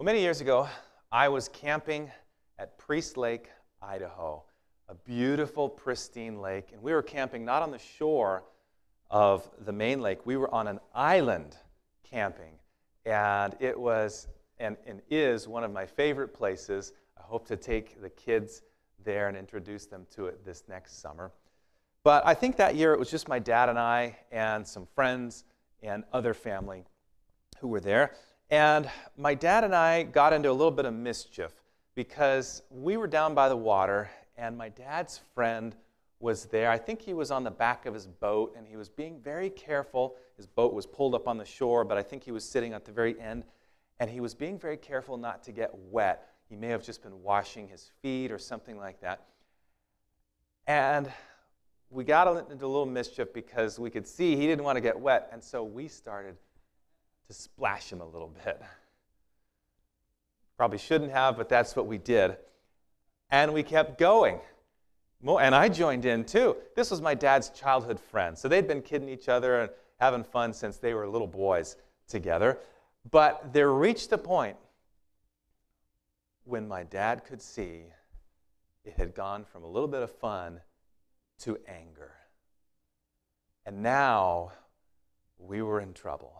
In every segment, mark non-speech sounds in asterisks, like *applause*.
Well, many years ago, I was camping at Priest Lake, Idaho, a beautiful, pristine lake. And we were camping not on the shore of the main lake, we were on an island camping. And it was and, and is one of my favorite places. I hope to take the kids there and introduce them to it this next summer. But I think that year it was just my dad and I and some friends and other family who were there. And my dad and I got into a little bit of mischief because we were down by the water and my dad's friend was there. I think he was on the back of his boat and he was being very careful. His boat was pulled up on the shore, but I think he was sitting at the very end and he was being very careful not to get wet. He may have just been washing his feet or something like that. And we got into a little mischief because we could see he didn't want to get wet, and so we started to splash him a little bit. Probably shouldn't have, but that's what we did. And we kept going. And I joined in too. This was my dad's childhood friend. So they'd been kidding each other and having fun since they were little boys together. But there reached a point when my dad could see it had gone from a little bit of fun to anger. And now we were in trouble.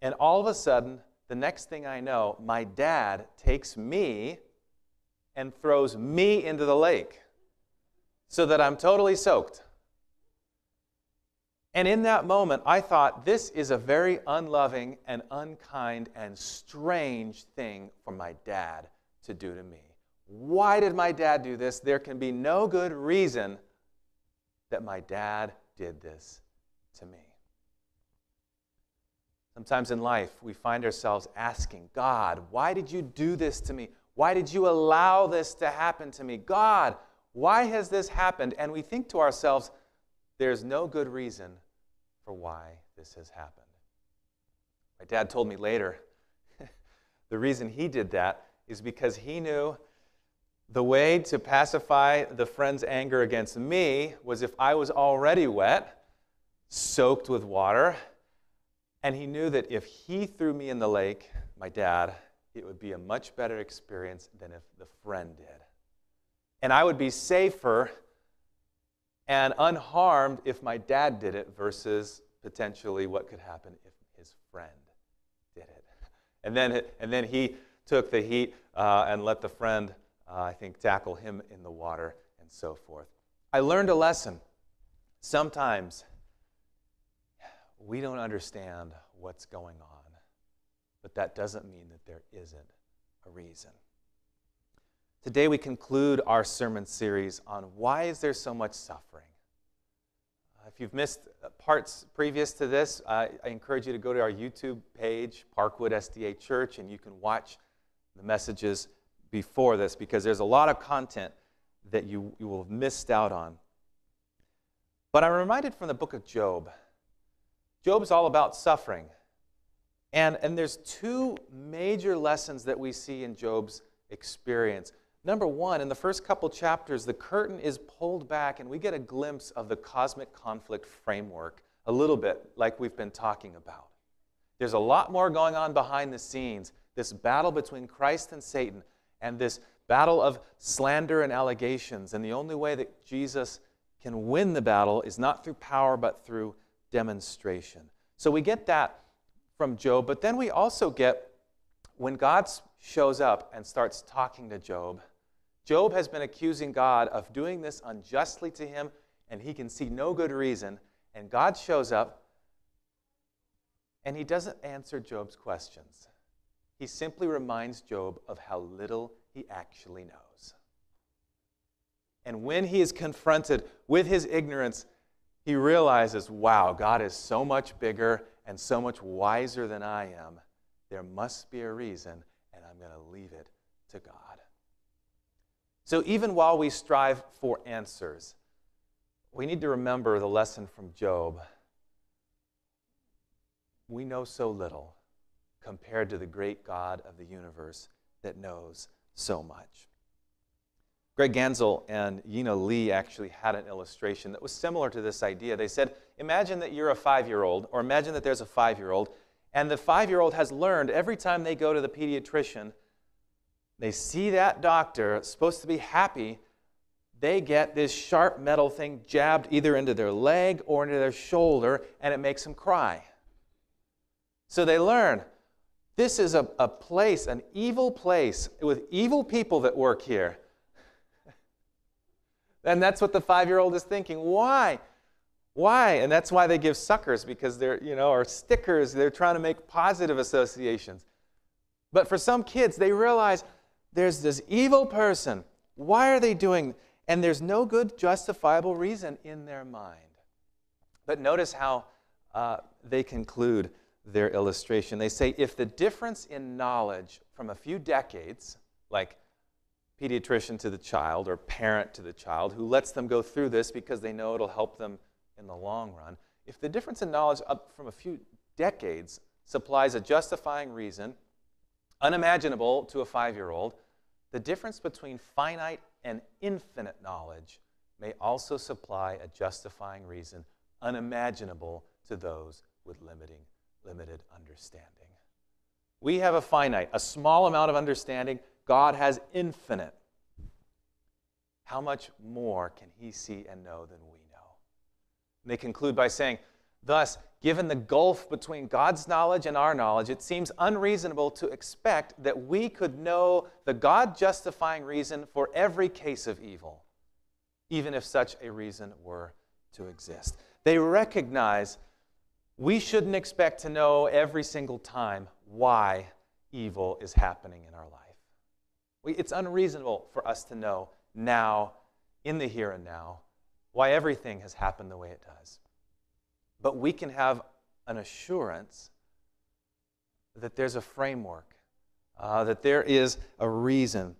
And all of a sudden, the next thing I know, my dad takes me and throws me into the lake so that I'm totally soaked. And in that moment, I thought, this is a very unloving and unkind and strange thing for my dad to do to me. Why did my dad do this? There can be no good reason that my dad did this to me. Sometimes in life, we find ourselves asking, God, why did you do this to me? Why did you allow this to happen to me? God, why has this happened? And we think to ourselves, there's no good reason for why this has happened. My dad told me later *laughs* the reason he did that is because he knew the way to pacify the friend's anger against me was if I was already wet, soaked with water, and he knew that if he threw me in the lake, my dad, it would be a much better experience than if the friend did. And I would be safer and unharmed if my dad did it versus potentially what could happen if his friend did it. And then, and then he took the heat uh, and let the friend, uh, I think, tackle him in the water and so forth. I learned a lesson. Sometimes we don't understand what's going on, but that doesn't mean that there isn't a reason. Today we conclude our sermon series on why is there so much suffering? Uh, if you've missed parts previous to this, uh, I encourage you to go to our YouTube page, Parkwood SDA Church, and you can watch the messages before this because there's a lot of content that you, you will have missed out on. But I'm reminded from the book of Job. Job's all about suffering. And, and there's two major lessons that we see in Job's experience. Number one, in the first couple chapters, the curtain is pulled back and we get a glimpse of the cosmic conflict framework, a little bit like we've been talking about. There's a lot more going on behind the scenes this battle between Christ and Satan, and this battle of slander and allegations. And the only way that Jesus can win the battle is not through power, but through demonstration. So we get that from Job, but then we also get when God shows up and starts talking to Job Job has been accusing God of doing this unjustly to him, and he can see no good reason. And God shows up, and he doesn't answer Job's questions. He simply reminds Job of how little he actually knows. And when he is confronted with his ignorance, he realizes, wow, God is so much bigger and so much wiser than I am. There must be a reason, and I'm going to leave it to God. So even while we strive for answers, we need to remember the lesson from Job. We know so little compared to the great God of the universe that knows so much. Greg Ganssle and Yena Lee actually had an illustration that was similar to this idea. They said, Imagine that you're a five year old, or imagine that there's a five year old, And the five year old has learned every time they go to the pediatrician, they see that doctor supposed to be happy, they get this sharp metal thing jabbed either into their leg or into their shoulder, and it makes them cry. So they learn this is a, a place, an evil place with evil people that work here. And that's what the five year old is thinking. Why? Why? And that's why they give suckers because they're, you know, or stickers. They're trying to make positive associations. But for some kids, they realize there's this evil person. Why are they doing? And there's no good justifiable reason in their mind. But notice how uh, they conclude their illustration. They say if the difference in knowledge from a few decades, like pediatrician to the child or parent to the child, who lets them go through this because they know it'll help them in the long run, if the difference in knowledge up from a few decades supplies a justifying reason, unimaginable to a five year old, the difference between finite and infinite knowledge may also supply a justifying reason unimaginable to those with limiting limited understanding. We have a finite, a small amount of understanding. God has infinite. How much more can he see and know than we know? And they conclude by saying, Thus, given the gulf between God's knowledge and our knowledge, it seems unreasonable to expect that we could know the God justifying reason for every case of evil, even if such a reason were to exist. They recognize we shouldn't expect to know every single time why evil is happening in our life. It's unreasonable for us to know now, in the here and now, why everything has happened the way it does. But we can have an assurance that there's a framework, uh, that there is a reason,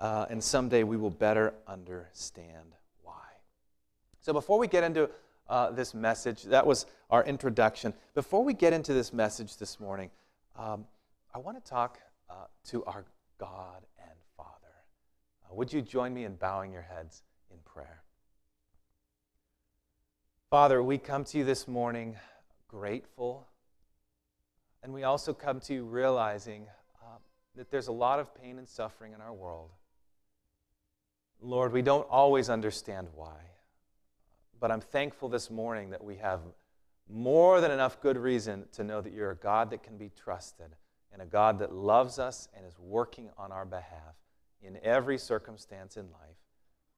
uh, and someday we will better understand why. So before we get into uh, this message. That was our introduction. Before we get into this message this morning, um, I want to talk uh, to our God would you join me in bowing your heads in prayer? Father, we come to you this morning grateful, and we also come to you realizing uh, that there's a lot of pain and suffering in our world. Lord, we don't always understand why. But I'm thankful this morning that we have more than enough good reason to know that you're a God that can be trusted and a God that loves us and is working on our behalf in every circumstance in life.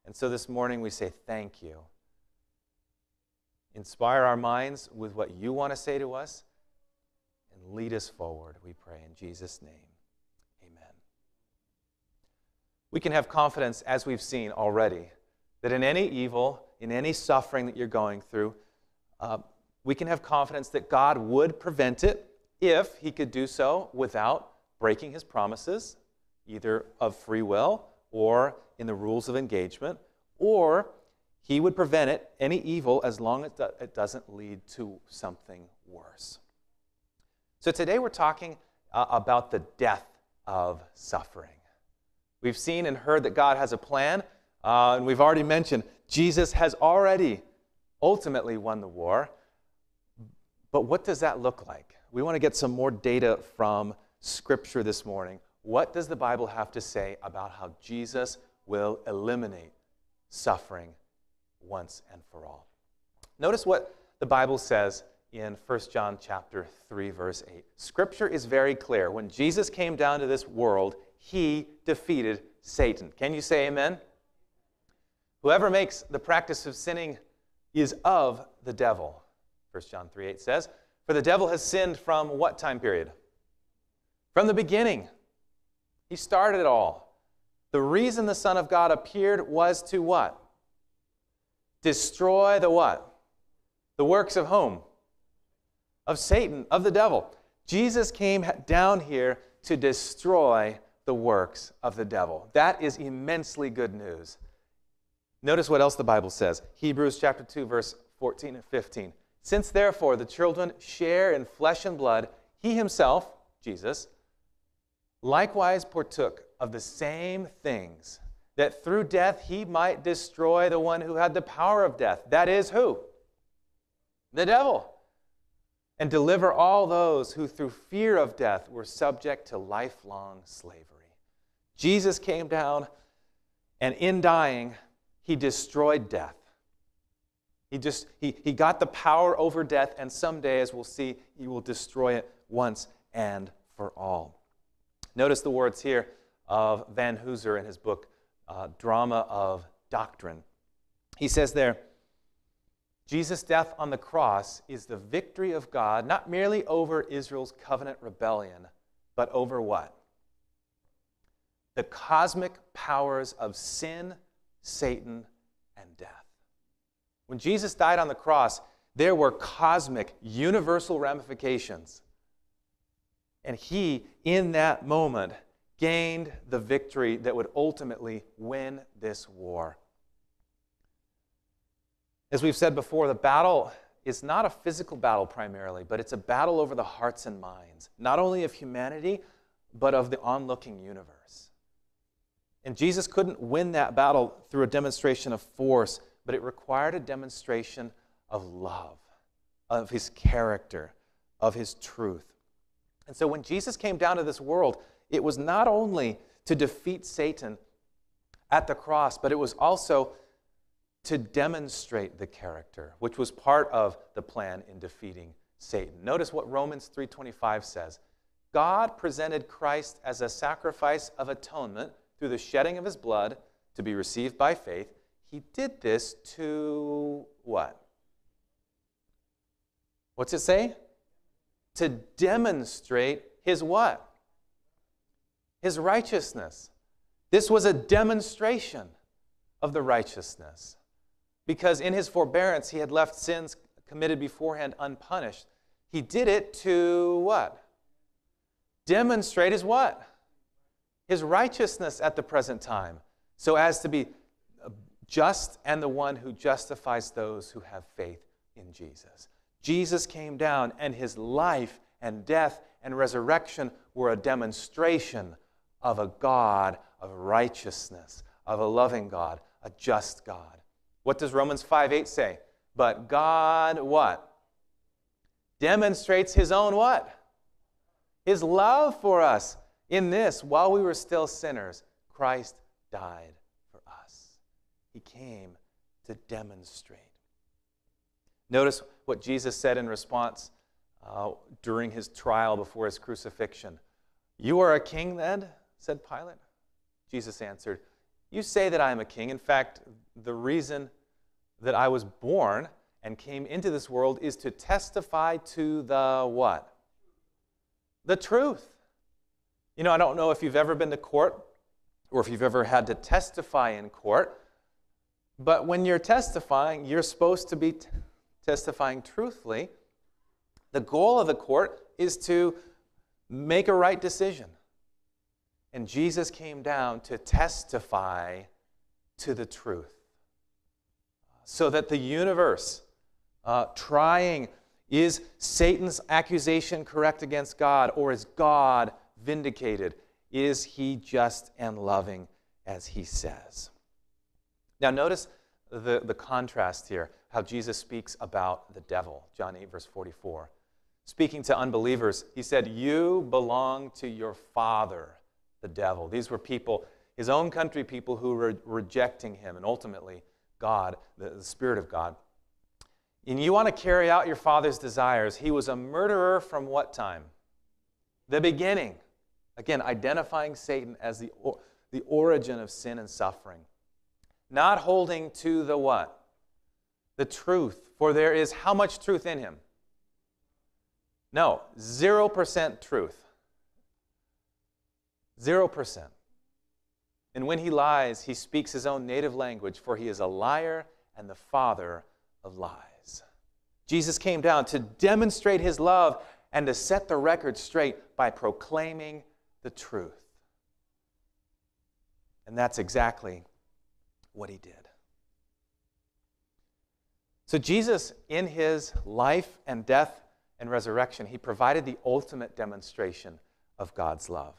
And so this morning we say thank you. Inspire our minds with what you want to say to us and lead us forward, we pray in Jesus' name. Amen. We can have confidence, as we've seen already, that in any evil, in any suffering that you're going through, uh, we can have confidence that God would prevent it if He could do so without breaking His promises, either of free will or in the rules of engagement, or He would prevent it, any evil, as long as it doesn't lead to something worse. So today we're talking uh, about the death of suffering. We've seen and heard that God has a plan, uh, and we've already mentioned Jesus has already ultimately won the war. But what does that look like? We want to get some more data from Scripture this morning. What does the Bible have to say about how Jesus will eliminate suffering once and for all? Notice what the Bible says in 1 John chapter 3 verse 8. Scripture is very clear. When Jesus came down to this world, he defeated Satan. Can you say amen? Whoever makes the practice of sinning is of the devil. 1 John 3 8 says, For the devil has sinned from what time period? From the beginning. He started it all. The reason the Son of God appeared was to what? Destroy the what? The works of whom? Of Satan, of the devil. Jesus came down here to destroy the works of the devil. That is immensely good news. Notice what else the Bible says. Hebrews chapter 2 verse 14 and 15. Since therefore the children share in flesh and blood, he himself, Jesus, likewise partook of the same things, that through death he might destroy the one who had the power of death. That is who? The devil. and deliver all those who, through fear of death, were subject to lifelong slavery. Jesus came down, and in dying, he destroyed death. He, just, he, he got the power over death, and someday, as we'll see, he will destroy it once and for all. Notice the words here of Vanhoozer in his book, uh, Drama of Doctrine. He says there, Jesus' death on the cross is the victory of God, not merely over Israel's covenant rebellion, but over what? The cosmic powers of sin, Satan, and death. When Jesus died on the cross, there were cosmic, universal ramifications. And he, in that moment, gained the victory that would ultimately win this war. As we've said before, the battle is not a physical battle primarily, but it's a battle over the hearts and minds, not only of humanity, but of the onlooking universe. And Jesus couldn't win that battle through a demonstration of force, but it required a demonstration of love, of his character, of his truth. And so when Jesus came down to this world, it was not only to defeat Satan at the cross, but it was also to demonstrate the character, which was part of the plan in defeating Satan. Notice what Romans 3:25 says. God presented Christ as a sacrifice of atonement through the shedding of his blood to be received by faith. He did this to what? What's it say? To demonstrate his what? His righteousness. This was a demonstration of the righteousness because in his forbearance he had left sins committed beforehand unpunished. He did it to what? Demonstrate his what? His righteousness at the present time, so as to be just and the one who justifies those who have faith in Jesus. Jesus came down, and his life and death and resurrection were a demonstration of a God of righteousness, of a loving God, a just God. What does Romans 5 8 say? But God what? Demonstrates his own what? His love for us. In this, while we were still sinners, Christ died for us. He came to demonstrate. Notice what Jesus said in response uh, during his trial before his crucifixion. You are a king then? said Pilate. Jesus answered, You say that I am a king. In fact, the reason that I was born and came into this world is to testify to the what? The truth. You know, I don't know if you've ever been to court or if you've ever had to testify in court, but when you're testifying, you're supposed to be testifying truthfully. The goal of the court is to make a right decision. And Jesus came down to testify to the truth so that the universe, uh, trying, is Satan's accusation correct against God, or is God vindicated? Is he just and loving as he says? Now, notice the, the contrast here, how Jesus speaks about the devil. John 8, verse 44. Speaking to unbelievers, he said, You belong to your father, the devil. These were people, his own country people, who were rejecting him and ultimately God, the, the Spirit of God. And you want to carry out your father's desires. He was a murderer from what time? The beginning. Again, identifying Satan as the, the origin of sin and suffering. Not holding to the what? The truth. For there is how much truth in him? No, 0% truth. 0%. And when he lies, he speaks his own native language, for he is a liar and the father of lies. Jesus came down to demonstrate his love and to set the record straight by proclaiming the truth. And that's exactly what he did. So, Jesus, in his life and death and resurrection, he provided the ultimate demonstration of God's love.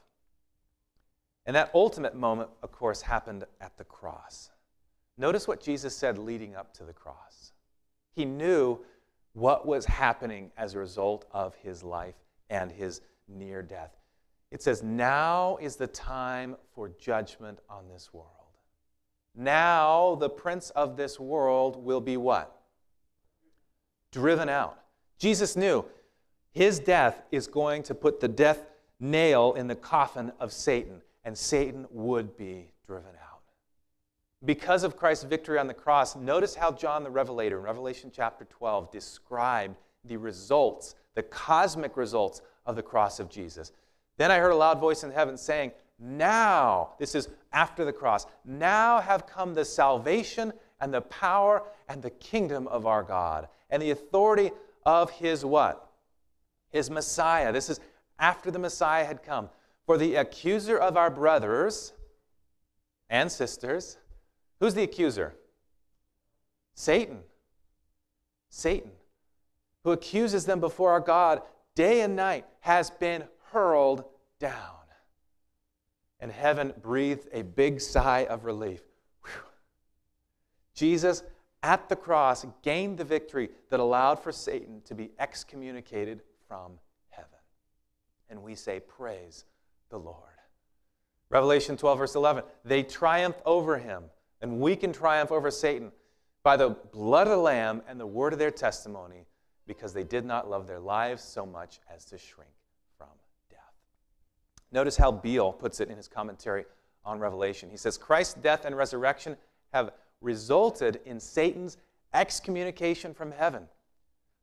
And that ultimate moment, of course, happened at the cross. Notice what Jesus said leading up to the cross. He knew what was happening as a result of his life and his near death. It says, Now is the time for judgment on this world. Now the prince of this world will be what? Driven out. Jesus knew his death is going to put the death nail in the coffin of Satan, and Satan would be driven out. Because of Christ's victory on the cross, notice how John the Revelator in Revelation chapter 12 described the results, the cosmic results of the cross of Jesus. Then I heard a loud voice in heaven saying, Now, this is after the cross, now have come the salvation and the power and the kingdom of our God and the authority of his what? His Messiah. This is after the Messiah had come. For the accuser of our brothers and sisters, who's the accuser? Satan. Satan, who accuses them before our God day and night, has been hurled down. And heaven breathed a big sigh of relief. Whew. Jesus at the cross gained the victory that allowed for Satan to be excommunicated from heaven. And we say, Praise the Lord. Revelation 12, verse 11. They triumphed over him, and we can triumph over Satan by the blood of the Lamb and the word of their testimony, because they did not love their lives so much as to shrink. Notice how Beale puts it in his commentary on Revelation. He says, Christ's death and resurrection have resulted in Satan's excommunication from heaven.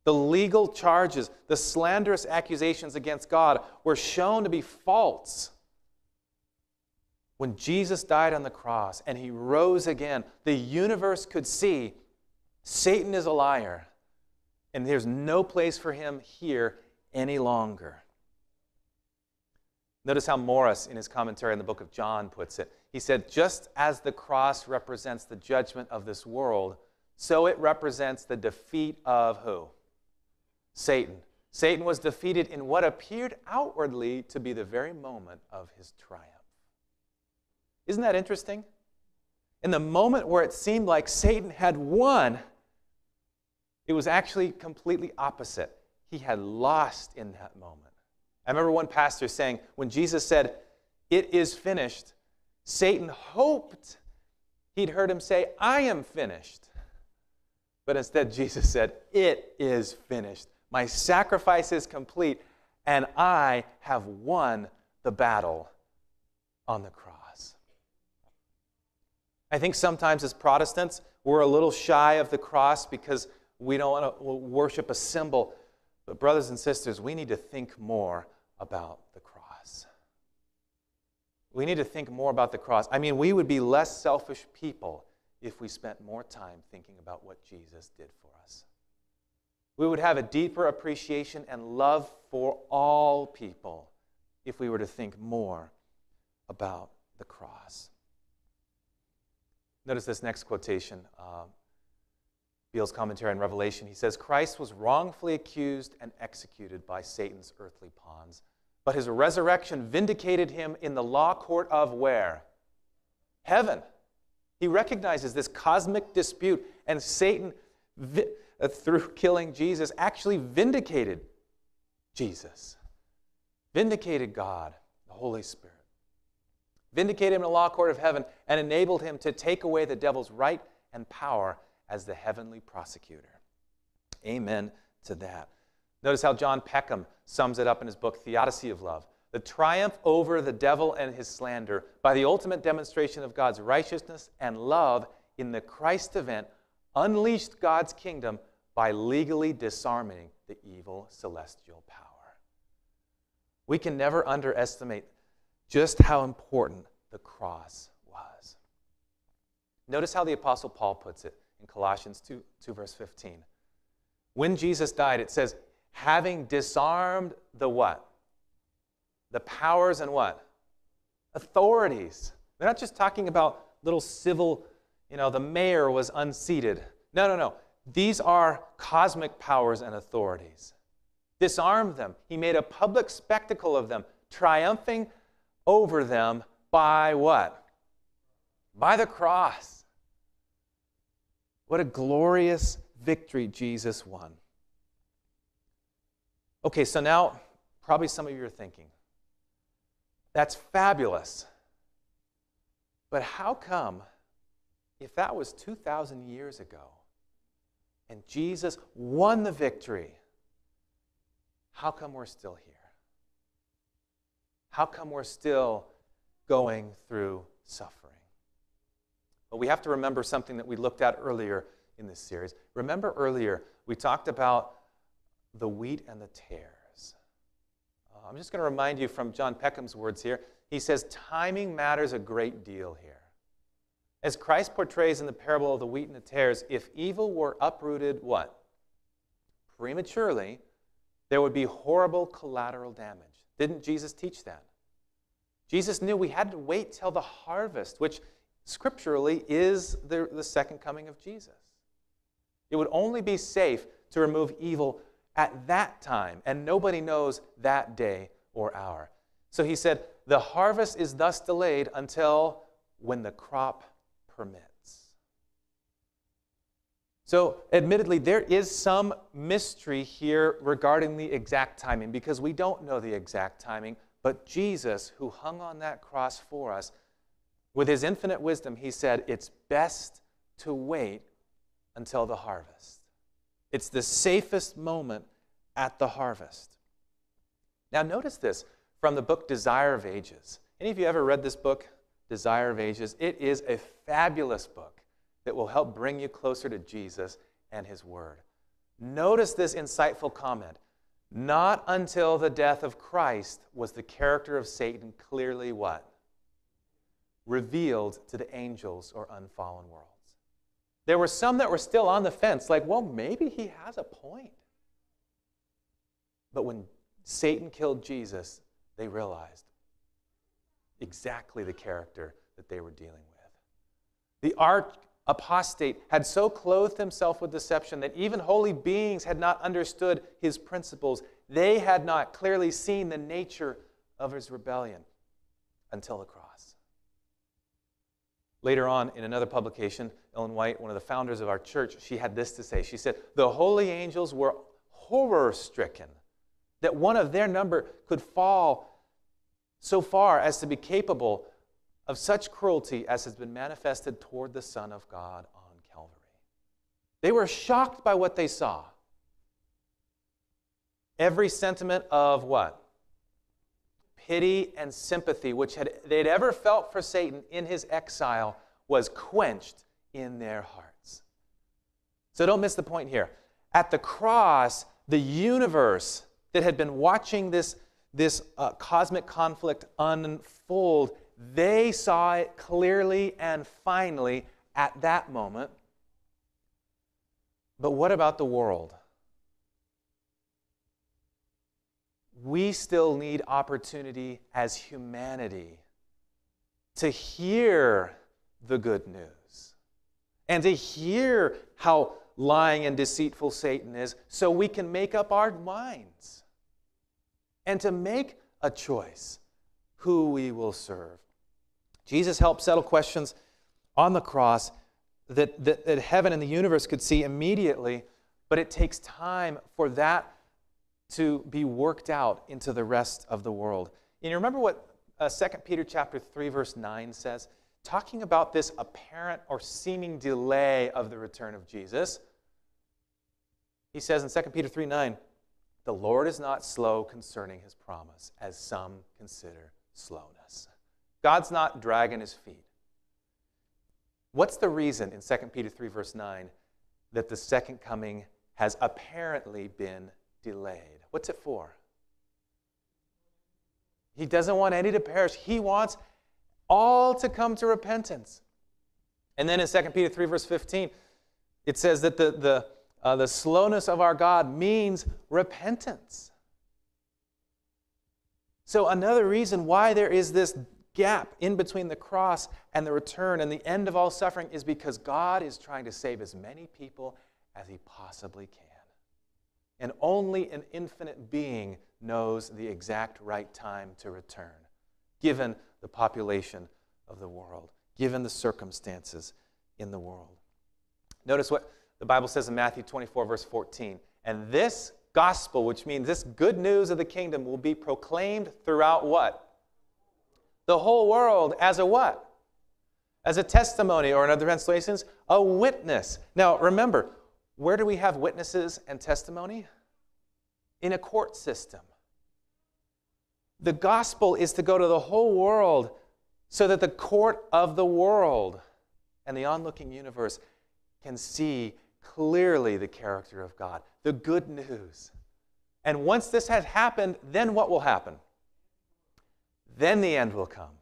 The legal charges, the slanderous accusations against God were shown to be false. When Jesus died on the cross and he rose again, the universe could see Satan is a liar and there's no place for him here any longer. Notice how Morris, in his commentary on the book of John, puts it. He said, Just as the cross represents the judgment of this world, so it represents the defeat of who? Satan. Satan was defeated in what appeared outwardly to be the very moment of his triumph. Isn't that interesting? In the moment where it seemed like Satan had won, it was actually completely opposite. He had lost in that moment. I remember one pastor saying, when Jesus said, It is finished, Satan hoped he'd heard him say, I am finished. But instead, Jesus said, It is finished. My sacrifice is complete, and I have won the battle on the cross. I think sometimes as Protestants, we're a little shy of the cross because we don't want to worship a symbol. But, brothers and sisters, we need to think more about the cross. We need to think more about the cross. I mean, we would be less selfish people if we spent more time thinking about what Jesus did for us we would have a deeper appreciation and love for all people if we were to think more about the cross. Notice this next quotation. Uh, Beale's commentary on Revelation. He says, Christ was wrongfully accused and executed by Satan's earthly pawns, but his resurrection vindicated him in the law court of where? Heaven. He recognizes this cosmic dispute, and Satan uh, through killing Jesus, actually vindicated Jesus, vindicated God, the Holy Spirit, vindicated him in the law court of heaven, and enabled him to take away the devil's right and power as the heavenly prosecutor. Amen to that. Notice how John Peckham sums it up in his book, Theodicy of Love. The triumph over the devil and his slander by the ultimate demonstration of God's righteousness and love in the Christ event unleashed God's kingdom by legally disarming the evil celestial power. We can never underestimate just how important the cross was. Notice how the Apostle Paul puts it in Colossians 2, 2 verse 15. When Jesus died, it says, having disarmed the what? The powers and what? Authorities. They're not just talking about little civil, you know, the mayor was unseated. No, no, no. These are cosmic powers and authorities. Disarmed them. He made a public spectacle of them, triumphing over them by what? By the cross. What a glorious victory Jesus won. Okay, so now probably some of you are thinking, that's fabulous. But how come, if that was 2,000 years ago and Jesus won the victory, how come we're still here? How come we're still going through suffering? But we have to remember something that we looked at earlier in this series. Remember earlier, we talked about the wheat and the tares. Uh, I'm just going to remind you from John Peckham's words here. He says, Timing matters a great deal here. As Christ portrays in the parable of the wheat and the tares, if evil were uprooted, what? Prematurely, there would be horrible collateral damage. Didn't Jesus teach that? Jesus knew we had to wait till the harvest, which scripturally is the, the second coming of Jesus. It would only be safe to remove evil at that time, and nobody knows that day or hour. So he said, The harvest is thus delayed until when the crop permits. So, admittedly, there is some mystery here regarding the exact timing because we don't know the exact timing. But Jesus, who hung on that cross for us, with his infinite wisdom, he said, It's best to wait until the harvest. It's the safest moment at the harvest. Now, notice this from the book Desire of Ages. Any of you ever read this book, Desire of Ages? It is a fabulous book that will help bring you closer to Jesus and his word. Notice this insightful comment. Not until the death of Christ was the character of Satan clearly what? Revealed to the angels or unfallen worlds. There were some that were still on the fence, like, well, maybe he has a point. But when Satan killed Jesus, they realized exactly the character that they were dealing with. The arch apostate had so clothed himself with deception that even holy beings had not understood his principles. They had not clearly seen the nature of his rebellion until the cross. Later on, in another publication, Ellen White, one of the founders of our church, she had this to say. She said, The holy angels were horror stricken that one of their number could fall so far as to be capable of such cruelty as has been manifested toward the Son of God on Calvary. They were shocked by what they saw. Every sentiment of what? Pity and sympathy, which had, they'd ever felt for Satan in his exile, was quenched in their hearts. So don't miss the point here. At the cross, the universe that had been watching this, this uh, cosmic conflict unfold they saw it clearly and finally at that moment. But what about the world? We still need opportunity as humanity to hear the good news and to hear how lying and deceitful Satan is so we can make up our minds and to make a choice who we will serve. Jesus helped settle questions on the cross that, that, that heaven and the universe could see immediately, but it takes time for that to be worked out into the rest of the world. And you remember what uh, 2 Peter chapter 3 verse 9 says? Talking about this apparent or seeming delay of the return of Jesus. He says in 2 Peter 3 9, the Lord is not slow concerning his promise, as some consider slowness. God's not dragging his feet. What's the reason in 2 Peter 3, verse 9, that the second coming has apparently been delayed? What's it for? He doesn't want any to perish. He wants all to come to repentance. And then in 2 Peter 3, verse 15, it says that the, the, uh, the slowness of our God means repentance. So, another reason why there is this gap in between the cross and the return and the end of all suffering is because God is trying to save as many people as He possibly can. And only an infinite being knows the exact right time to return, given the population of the world, given the circumstances in the world. Notice what the Bible says in Matthew 24, verse 14. And this gospel, which means this good news of the kingdom will be proclaimed throughout what? The whole world as a what? As a testimony, or in other translations, a witness. Now, remember, where do we have witnesses and testimony? In a court system. The gospel is to go to the whole world so that the court of the world and the onlooking universe can see clearly the character of God, the good news. And once this has happened, then what will happen? Then the end will come.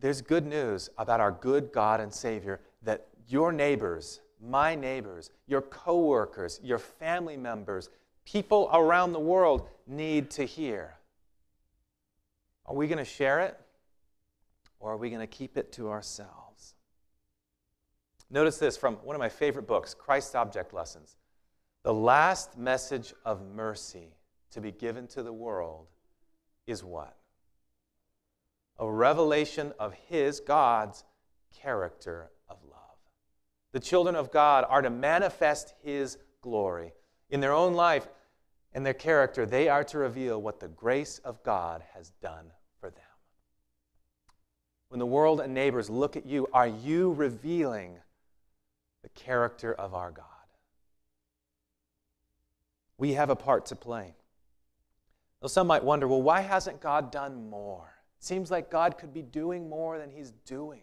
There's good news about our good God and Savior that your neighbors, my neighbors, your coworkers, your family members, people around the world need to hear. Are we going to share it or are we going to keep it to ourselves? Notice this from one of my favorite books, Christ's Object Lessons. The last message of mercy to be given to the world is what? A revelation of His, God's, character. The children of God are to manifest His glory. In their own life and their character, they are to reveal what the grace of God has done for them. When the world and neighbors look at you, are you revealing the character of our God? We have a part to play. Now, some might wonder well, why hasn't God done more? It seems like God could be doing more than He's doing.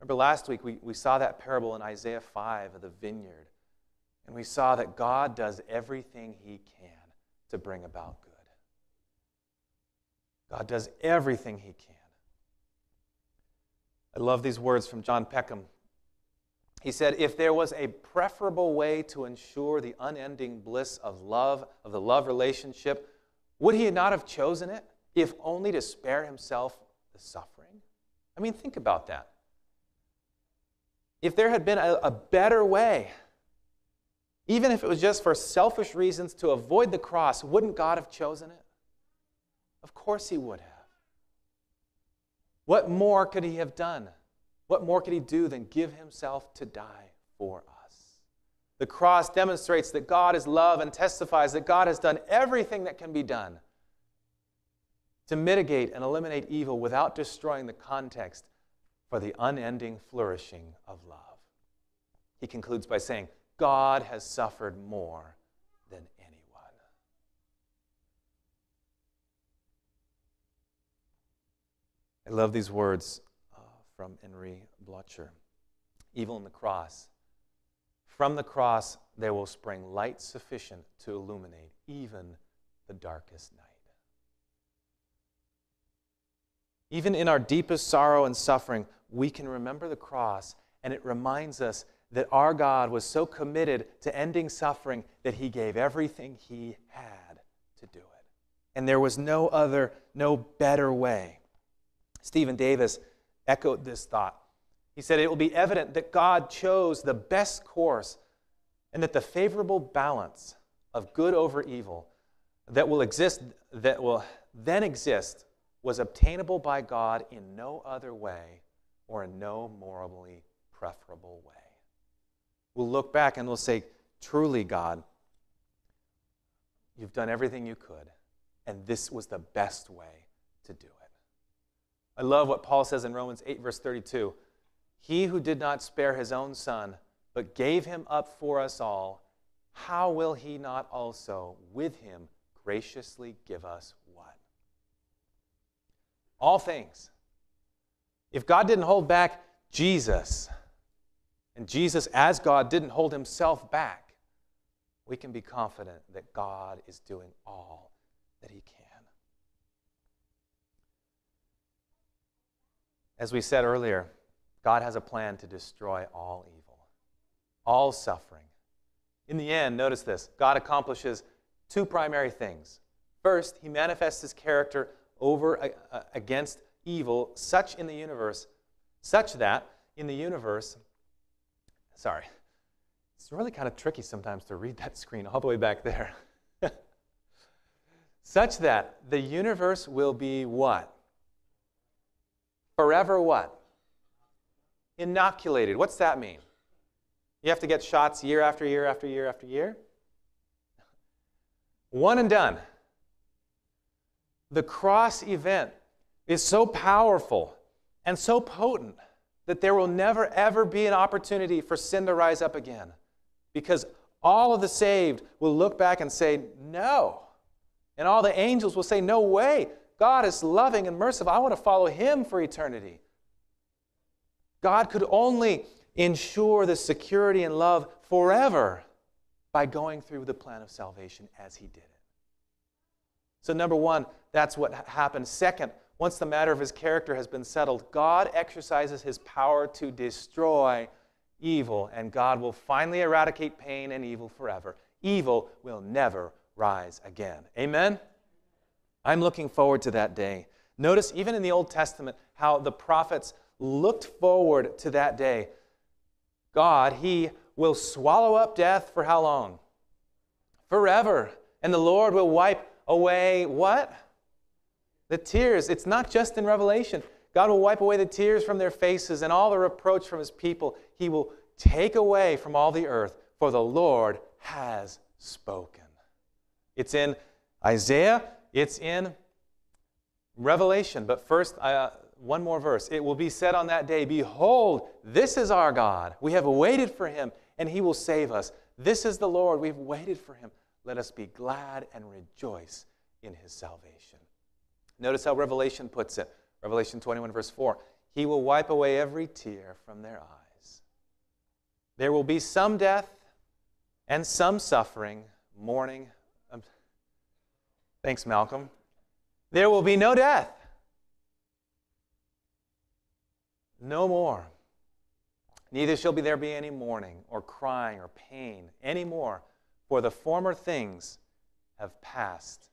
Remember last week we, we saw that parable in Isaiah 5 of the vineyard, and we saw that God does everything He can to bring about good. God does everything He can. I love these words from John Peckham. He said, If there was a preferable way to ensure the unending bliss of love, of the love relationship, would he not have chosen it, if only to spare himself the suffering? I mean, think about that. If there had been a, a better way, even if it was just for selfish reasons to avoid the cross, wouldn't God have chosen it? Of course he would have. What more could he have done? What more could he do than give himself to die for us? The cross demonstrates that God is love and testifies that God has done everything that can be done to mitigate and eliminate evil without destroying the context for the unending flourishing of love. He concludes by saying, God has suffered more than anyone. I love these words uh, from Henri Blocher. Evil in the cross. From the cross, there will spring light sufficient to illuminate even the darkest night. Even in our deepest sorrow and suffering, we can remember the cross, and it reminds us that our God was so committed to ending suffering that he gave everything he had to do it. And there was no other, no better way. Stephen Davis echoed this thought. He said, It will be evident that God chose the best course and that the favorable balance of good over evil that will exist, that will then exist, was obtainable by God in no other way or in no morally preferable way. We'll look back and we'll say, Truly, God, you've done everything you could, and this was the best way to do it. I love what Paul says in Romans 8, verse 32. He who did not spare his own son, but gave him up for us all, how will he not also with him graciously give us? All things. If God didn't hold back Jesus, and Jesus, as God, didn't hold himself back, we can be confident that God is doing all that he can. As we said earlier, God has a plan to destroy all evil, all suffering. In the end, notice this God accomplishes two primary things. First, he manifests his character over uh, against evil, such in the universe, such that in the universe, sorry, it's really kind of tricky sometimes to read that screen all the way back there. *laughs* such that the universe will be what? Forever what? Inoculated. What's that mean? You have to get shots year after year after year after year. One and done. The cross event is so powerful and so potent that there will never, ever be an opportunity for sin to rise up again. Because all of the saved will look back and say, No. And all the angels will say, No way. God is loving and merciful. I want to follow him for eternity. God could only ensure the security and love forever by going through the plan of salvation as he did it. So, number one, that's what happened. Second, once the matter of his character has been settled, God exercises his power to destroy evil, and God will finally eradicate pain and evil forever. Evil will never rise again. Amen? I'm looking forward to that day. Notice, even in the Old Testament, how the prophets looked forward to that day. God, He will swallow up death for how long? Forever. And the Lord will wipe away what? The tears. It's not just in Revelation. God will wipe away the tears from their faces and all the reproach from His people. He will take away from all the earth, for the Lord has spoken. It's in Isaiah, it's in Revelation. But first, uh, one more verse. It will be said on that day, Behold, this is our God. We have waited for him, and he will save us. This is the Lord. We've waited for him. Let us be glad and rejoice in his salvation. Notice how Revelation puts it Revelation 21, verse 4. He will wipe away every tear from their eyes. There will be some death and some suffering, mourning. Um, thanks, Malcolm. There will be no death No more. Neither shall be there be any mourning or crying or pain any more, for the former things have passed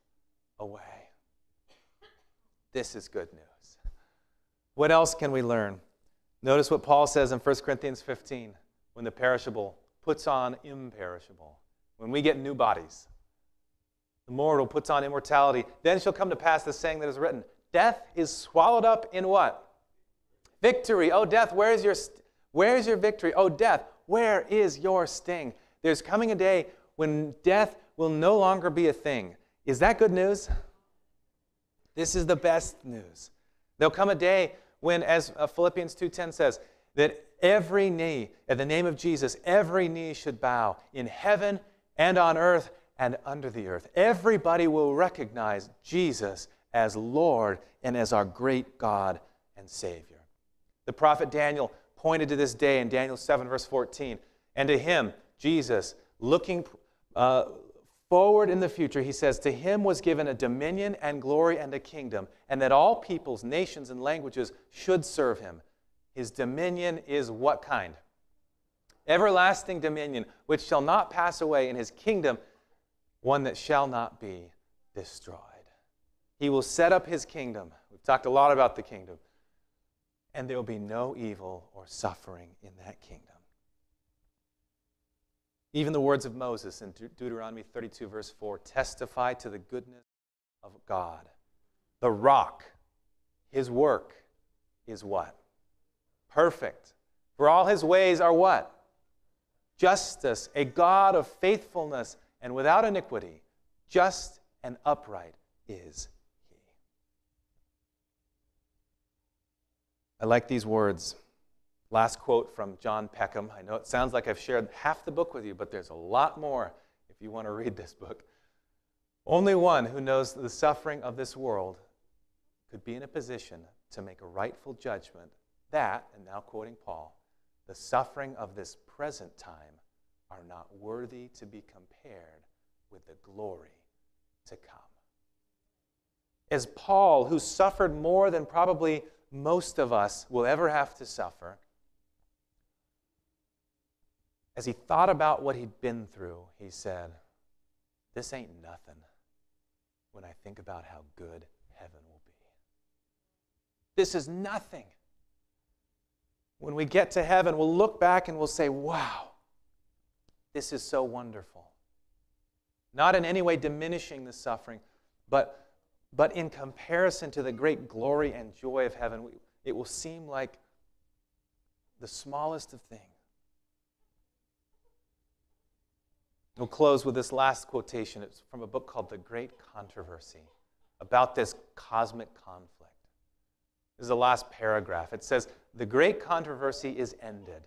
away. This is good news. What else can we learn? Notice what Paul says in 1 Corinthians 15 when the perishable puts on imperishable, when we get new bodies. The mortal puts on immortality. Then shall come to pass the saying that is written Death is swallowed up in what? Victory. Oh, death, where is your, where is your victory? Oh, death, where is your sting? There's coming a day when death will no longer be a thing. Is that good news? This is the best news. There'll come a day when, as uh, Philippians 2.10 says, that every knee, at the name of Jesus, every knee should bow in heaven and on earth and under the earth. Everybody will recognize Jesus as Lord and as our great God and Savior. The prophet Daniel pointed to this day in Daniel 7, verse 14. And to him, Jesus, looking forward in the future, he says, To him was given a dominion and glory and a kingdom, and that all peoples, nations, and languages should serve him. His dominion is what kind? Everlasting dominion, which shall not pass away, in his kingdom, one that shall not be destroyed. He will set up his kingdom. We've talked a lot about the kingdom and there will be no evil or suffering in that kingdom. Even the words of Moses in De- Deuteronomy 32, verse 4, testify to the goodness of God. The rock, his work is what? Perfect. For all his ways are what? Justice, a God of faithfulness and without iniquity, just and upright is he. I like these words. Last quote from John Peckham. I know it sounds like I've shared half the book with you, but there's a lot more if you want to read this book. Only one who knows the suffering of this world could be in a position to make a rightful judgment that, and now quoting Paul, the suffering of this present time are not worthy to be compared with the glory to come. As Paul, who suffered more than probably most of us will ever have to suffer, as he thought about what he'd been through, he said, This ain't nothing when I think about how good heaven will be. This is nothing. When we get to heaven, we'll look back and we'll say, Wow, this is so wonderful. Not in any way diminishing the suffering, but but in comparison to the great glory and joy of heaven, it will seem like the smallest of things. We'll close with this last quotation. It's from a book called The Great Controversy about this cosmic conflict. This is the last paragraph. It says, The great controversy is ended,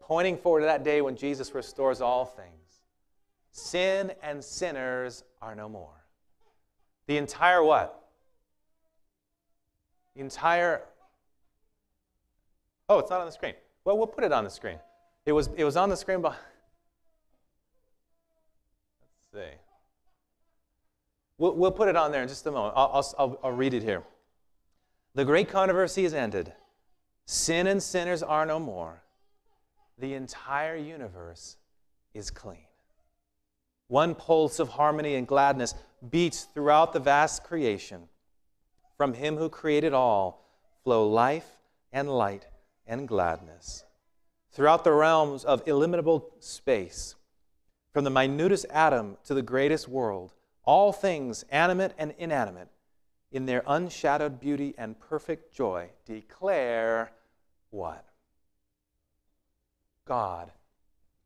pointing forward to that day when Jesus restores all things. Sin and sinners are no more. The entire what? The entire. Oh, it's not on the screen. Well, we'll put it on the screen. It was, it was on the screen behind. See. We'll, we'll put it on there in just a moment. I'll, I'll, I'll read it here. The great controversy is ended. Sin and sinners are no more. The entire universe is clean. One pulse of harmony and gladness beats throughout the vast creation. From Him who created all flow life and light and gladness. Throughout the realms of illimitable space, from the minutest atom to the greatest world, all things, animate and inanimate, in their unshadowed beauty and perfect joy, declare what? God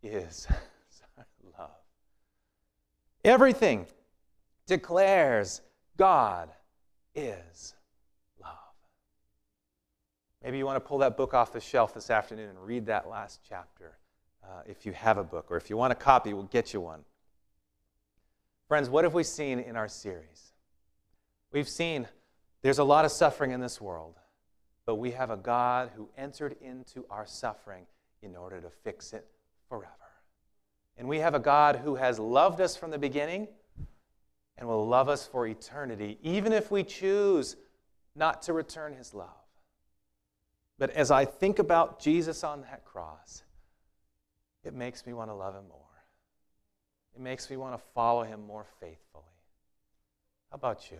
is *laughs* love. Everything declares God is love. Maybe you want to pull that book off the shelf this afternoon and read that last chapter uh, if you have a book, or if you want a copy, we'll get you one. Friends, what have we seen in our series? We've seen there's a lot of suffering in this world, but we have a God who entered into our suffering in order to fix it forever. And we have a God who has loved us from the beginning and will love us for eternity, even if we choose not to return his love. But as I think about Jesus on that cross, it makes me want to love him more. It makes me want to follow him more faithfully. How about you?